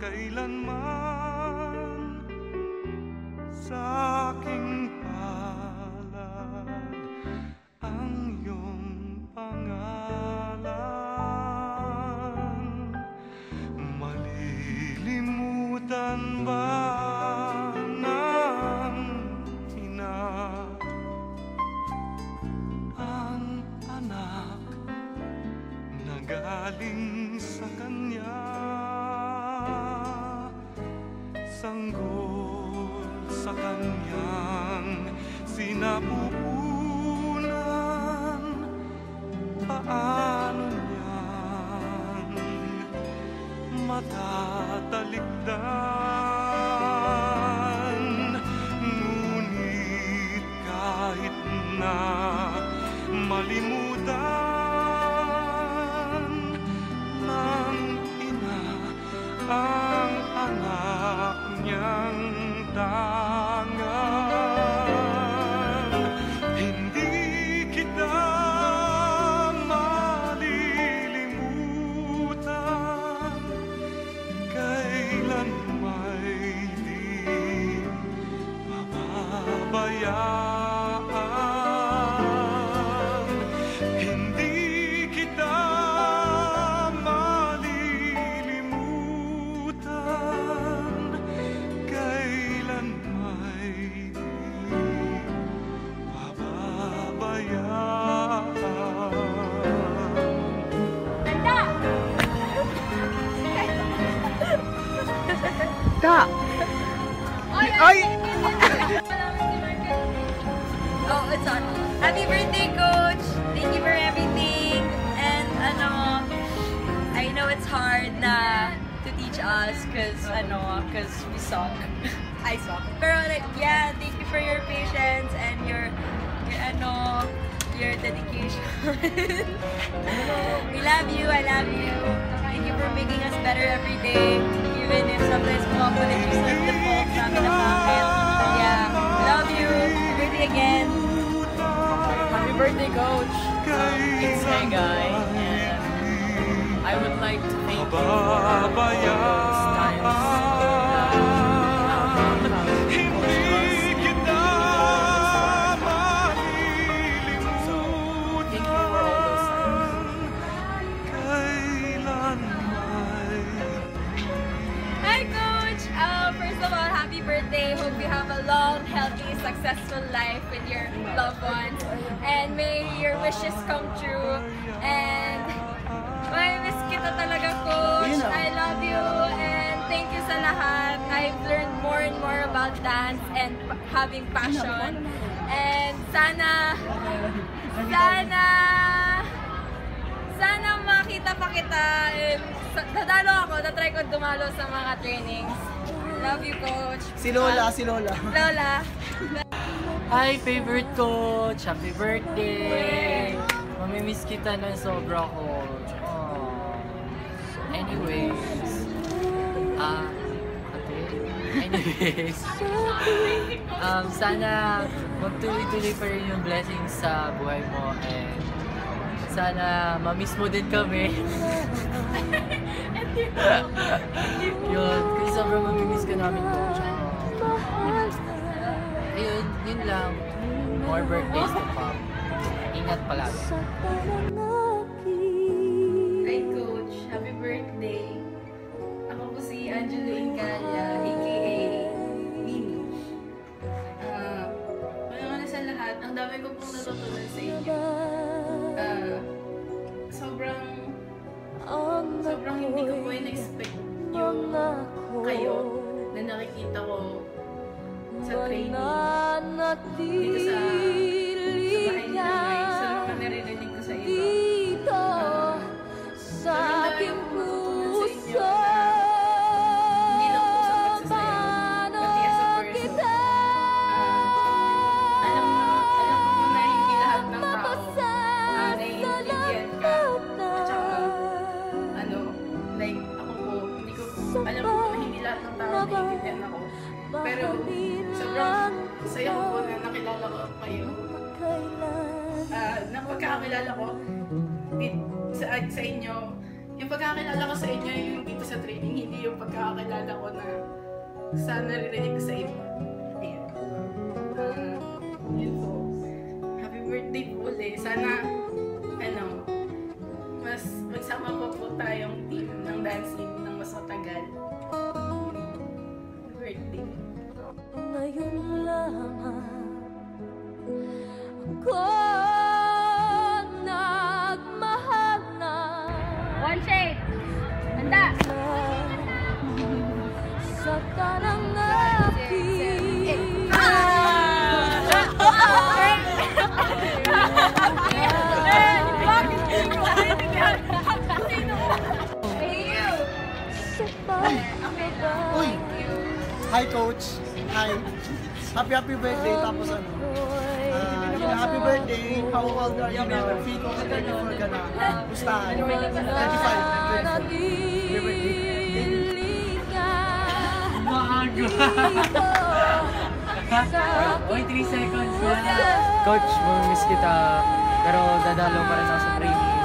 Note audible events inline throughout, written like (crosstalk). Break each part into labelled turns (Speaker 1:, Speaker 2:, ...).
Speaker 1: kailanman Sanggol sa kanyang sinapupunan. Paano niyang matatalikdan
Speaker 2: oh, it's on. Happy birthday, Coach! Thank you for everything. And, ano, I know it's hard na to teach us because, ano, because we suck. (laughs) I suck. Pero, like, yeah, thank you for your patience and your, your ano, your dedication. (laughs) we love you, I love you. Thank you for making us better every day. Even if sometimes kumapun and you slip the fault namin na bakit. Again.
Speaker 3: Happy birthday, Coach! Um, it's my guy, and I would like to thank you for all those times.
Speaker 2: And having passion. And sana, sana, sana makita pa kita. And dadalo ako, tatry ko dumalo sa mga trainings. Love you, Coach.
Speaker 4: Si Lola, si Lola.
Speaker 2: Lola.
Speaker 3: Hi, favorite coach! Happy birthday! Mamimiss kita ng sobra, coach. Aww. Anyways, ah, ate, anyways, um, sana magtuloy-tuloy pa rin yung blessings sa buhay mo and sana mamiss mo din kami. yun, kasi sobrang mamimiss ka namin. Aww. Ayun, yun lang. More birthdays to come. Ingat palagi.
Speaker 2: Ang dami ko pong natutunan sa inyo. Ah, sobrang, sobrang hindi ko po in-expect yung kayo na nakikita ko sa training. Dito sa, sa bahay guys, sa mga naririnig ko sa iba. Sa pagkakakilala ko sa, sa inyo yung pagkakakilala ko sa inyo, yung dito sa training, hindi yung pagkakakilala ko na sa naririnig ko sa iba. Ayan. Ah, yun po. Happy birthday po ulit. Sana,
Speaker 4: Hi, Coach. Hi. Happy, happy birthday. Tapos ano? Ah, yun, happy birthday. How old are you now? Feel ko ka 34 ka na. Basta, 35. 35. Happy birthday.
Speaker 5: Uy, 3 seconds na. Coach, mamimiss kita. Pero dadalo pa rin ako sa training.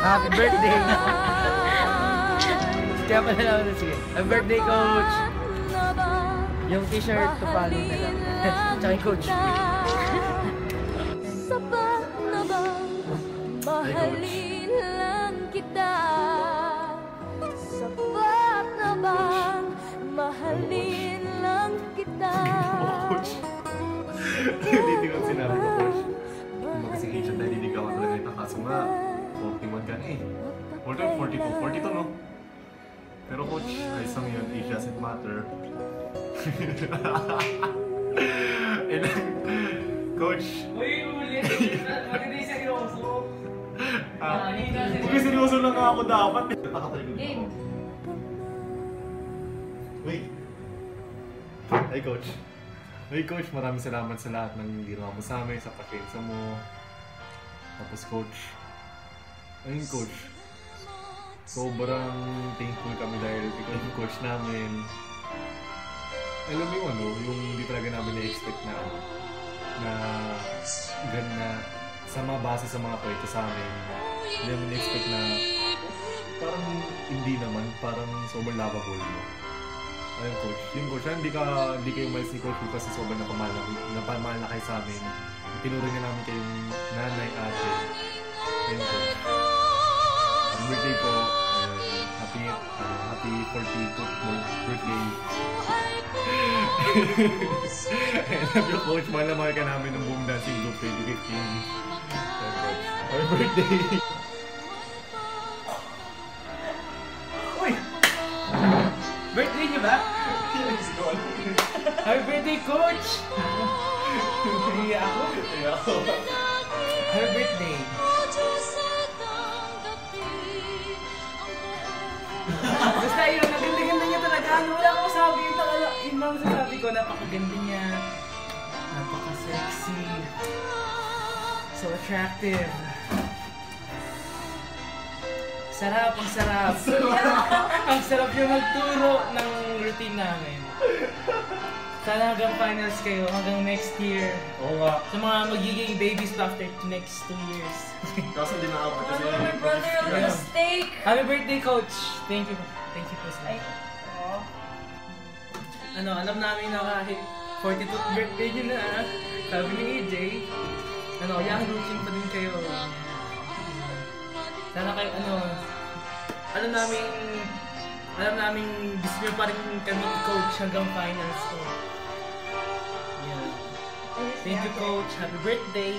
Speaker 5: Happy birthday! Kaya pala lang na sige. Happy birthday, coach! Yung t-shirt, tupalo na lang. (laughs) Tsaka yung coach.
Speaker 6: Sapat na mahalin lang kita? Sapat na bang mahalin lang kita?
Speaker 7: Coach. (laughs) Hindi ko sinabi ko, Coach. Kung makasigisyon dahil hindi ka talaga ito. Kaso nga, 41 ka na eh. Or 42. 42 no? Pero Coach, ayos lang yun. Age doesn't matter. (laughs) And then, Coach,
Speaker 5: Uy, ulit! Maganda yung seryoso.
Speaker 7: ah, seryoso lang nga ako dapat. Nakatalikod ako. Wait. Hey Coach. Hey Coach, maraming salamat sa lahat ng ginawa mo sa amin, sa pasyensya mo. Tapos Coach, ayun Coach, sobrang thankful kami dahil ikaw yung coach namin. Alam mo yung ano, yung hindi talaga namin na-expect na ano, na gan na sa mga base sa mga kwento sa amin, hindi namin na-expect na parang hindi naman, parang sobrang lovable mo. Ayun coach, yung coach, ah, hindi ka hindi kayo umalis ni coach kasi sobrang napamahal na, napamahal na kayo sa amin. Tinuro niya namin kayong nanay, ate. Ayun coach. Birthday po. Ayun, happy, ano, happy 42th mo- birthday. (laughs) I love you coach, mahal na mahal ka namin ng buong dancing group 2015. Ayun, coach. Happy birthday! (laughs)
Speaker 5: Uy! Birthday niyo ba? Happy birthday, coach! (laughs) Iya ako. Happy birthday. Basta yun, ang ganda-ganda niya talaga. Ano, wala akong masabi. Yun, talaga, yun lang masasabi ko. Napakaganda niya. Napaka-sexy. So attractive. Sarap, ang sarap. ang sarap yung magturo ng routine namin. Sana hanggang finals kayo, hanggang next year.
Speaker 7: Oo nga.
Speaker 5: Sa mga magiging babies pa after next two years. (laughs)
Speaker 7: Kaso hindi naabot kasi.
Speaker 1: My brother on the steak!
Speaker 5: Happy birthday, Coach! Thank you. Thank you po sa
Speaker 1: Ay, oh.
Speaker 5: Ano, alam namin na kahit 42th birthday niyo na, sabi ni AJ, ano, young looking pa din kayo. Sana kayo, ano, alam namin, alam namin gusto niyo pa rin kami coach hanggang finals ko. Yeah. Thank you, coach. Happy birthday.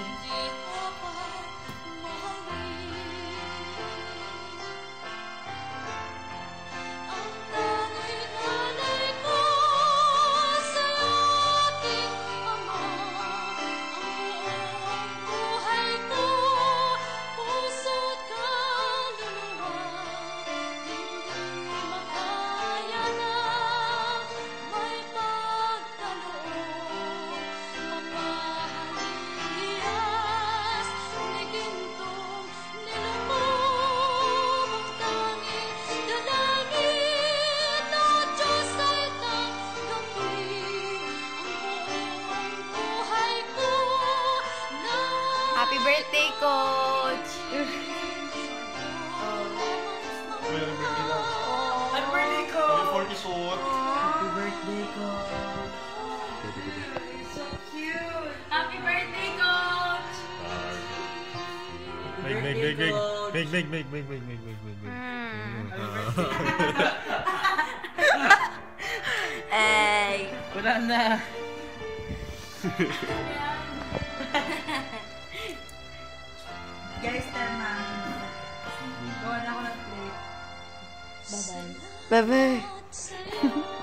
Speaker 8: Coach!
Speaker 7: Happy birthday daw.
Speaker 5: Happy birthday ko!
Speaker 7: Happy 40 suot.
Speaker 5: Happy birthday ko!
Speaker 9: Happy birthday, Coach!
Speaker 7: Meg, meg, meg, meg. Meg, meg, meg, meg, meg, meg, meg, meg, meg.
Speaker 8: Ay!
Speaker 5: Wala na!
Speaker 10: Guys, Bah bye
Speaker 8: bye (laughs)